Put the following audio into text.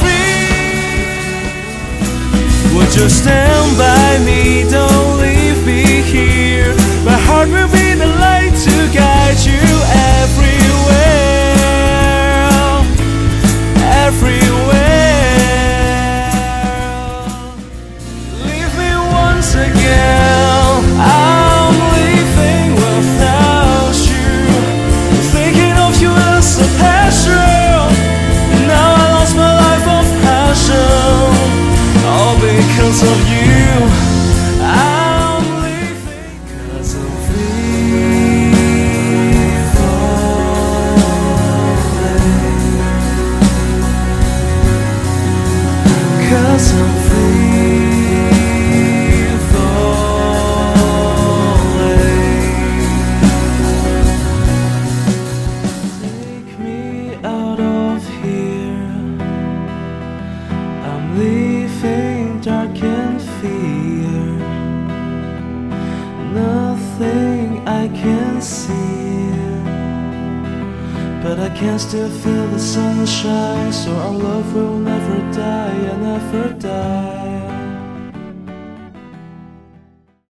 Free, would you stand by me? Because of you. I'm leaving 'cause I'm free falling. Cause I'm free see. But I can still feel the sunshine, so our love will never die and never die.